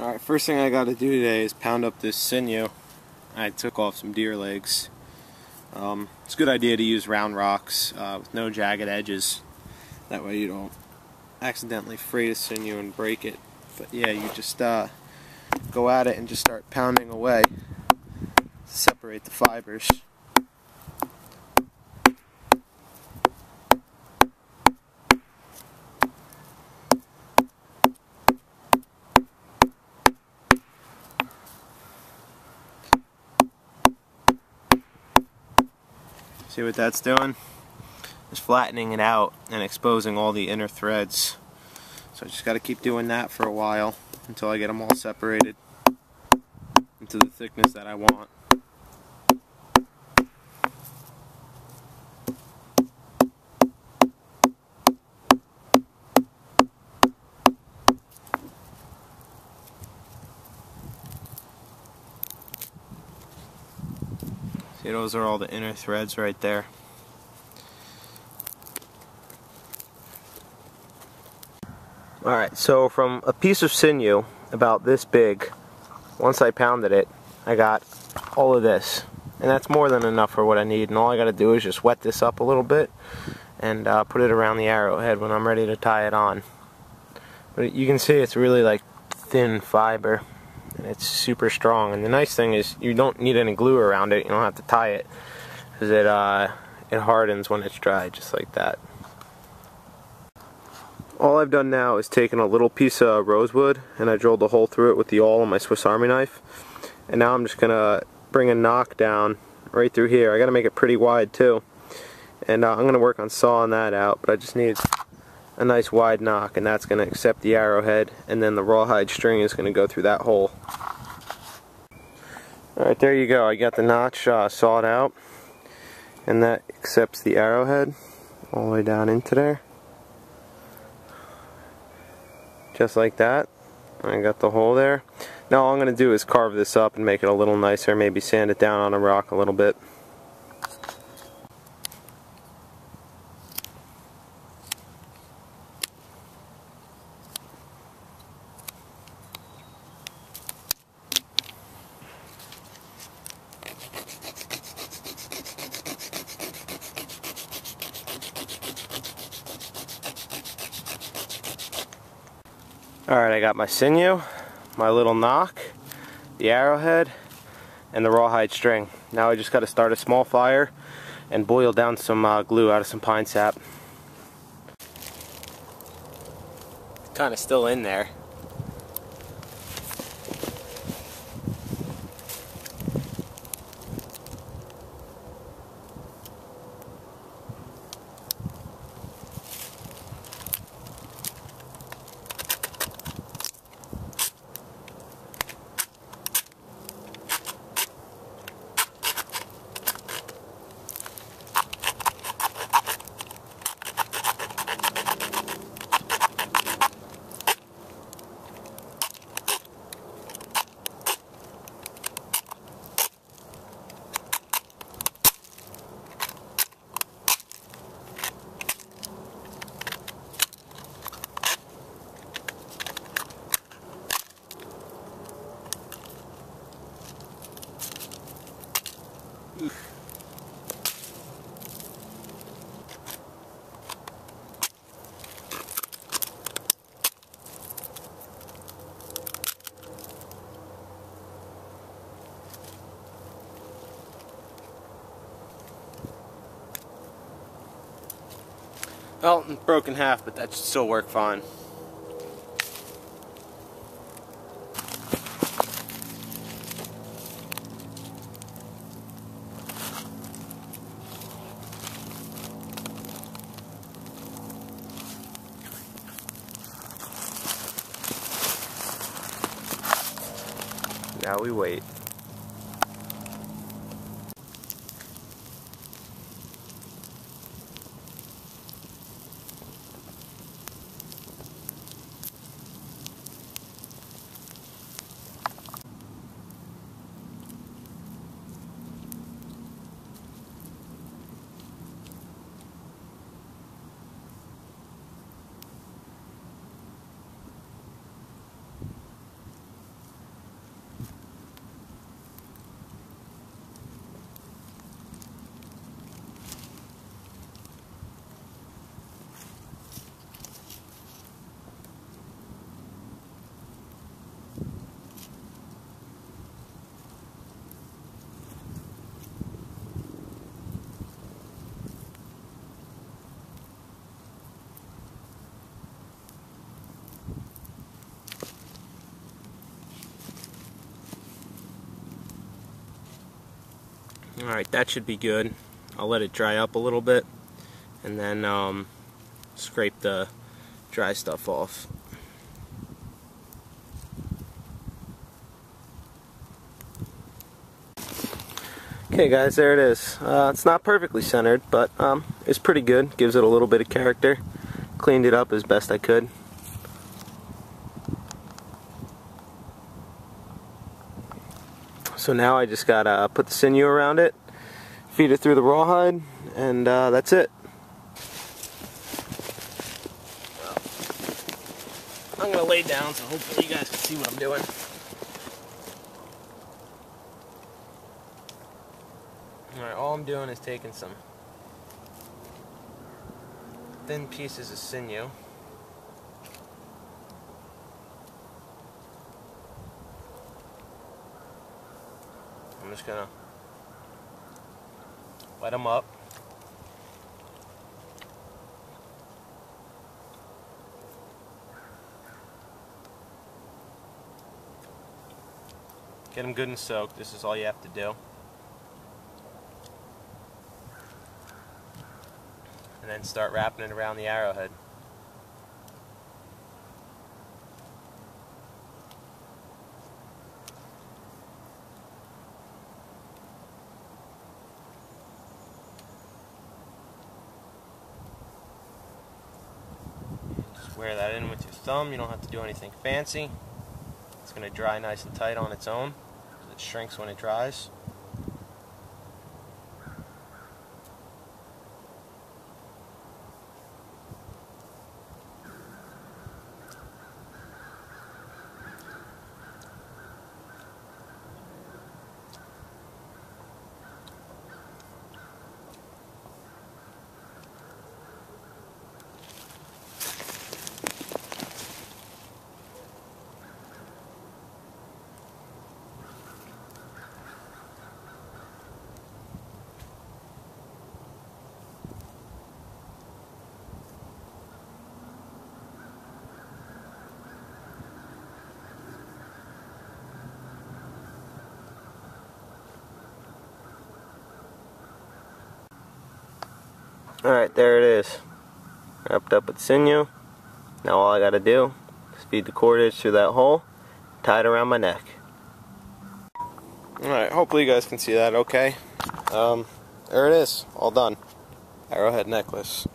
Alright, first thing I got to do today is pound up this sinew. I took off some deer legs. Um, it's a good idea to use round rocks uh, with no jagged edges. That way you don't accidentally fray the sinew and break it. But yeah, you just uh, go at it and just start pounding away to separate the fibers. See what that's doing? It's flattening it out and exposing all the inner threads. So I just got to keep doing that for a while until I get them all separated into the thickness that I want. Those are all the inner threads right there. Alright, so from a piece of sinew about this big, once I pounded it, I got all of this. And that's more than enough for what I need. And all I got to do is just wet this up a little bit and uh, put it around the arrowhead when I'm ready to tie it on. But you can see it's really like thin fiber and it's super strong. And the nice thing is you don't need any glue around it. You don't have to tie it because it uh, it hardens when it's dry, just like that. All I've done now is taken a little piece of rosewood and I drilled a hole through it with the awl on my Swiss Army knife. And now I'm just gonna bring a nock down right through here. I gotta make it pretty wide too. And uh, I'm gonna work on sawing that out, but I just need a nice wide nock and that's going to accept the arrowhead and then the rawhide string is going to go through that hole. Alright there you go. I got the notch uh, sawed out and that accepts the arrowhead all the way down into there. Just like that I got the hole there. Now all I'm going to do is carve this up and make it a little nicer maybe sand it down on a rock a little bit Alright, I got my sinew, my little nock, the arrowhead, and the rawhide string. Now I just got to start a small fire and boil down some uh, glue out of some pine sap. Kind of still in there. Well, broken half, but that should still work fine. Now we wait. Alright, that should be good. I'll let it dry up a little bit and then um, scrape the dry stuff off. Okay guys, there it is. Uh, it's not perfectly centered, but um, it's pretty good. Gives it a little bit of character. Cleaned it up as best I could. So now I just gotta put the sinew around it, feed it through the rawhide, and uh, that's it. I'm gonna lay down so hopefully you guys can see what I'm doing. Alright, all I'm doing is taking some thin pieces of sinew. Just gonna wet them up. Get them good and soaked. This is all you have to do. And then start wrapping it around the arrowhead. Wear that in with your thumb. You don't have to do anything fancy. It's going to dry nice and tight on its own. It shrinks when it dries. Alright, there it is. Wrapped up with sinew. Now all I gotta do is feed the cordage through that hole, tie it around my neck. Alright, hopefully you guys can see that okay. Um, there it is, all done. Arrowhead necklace.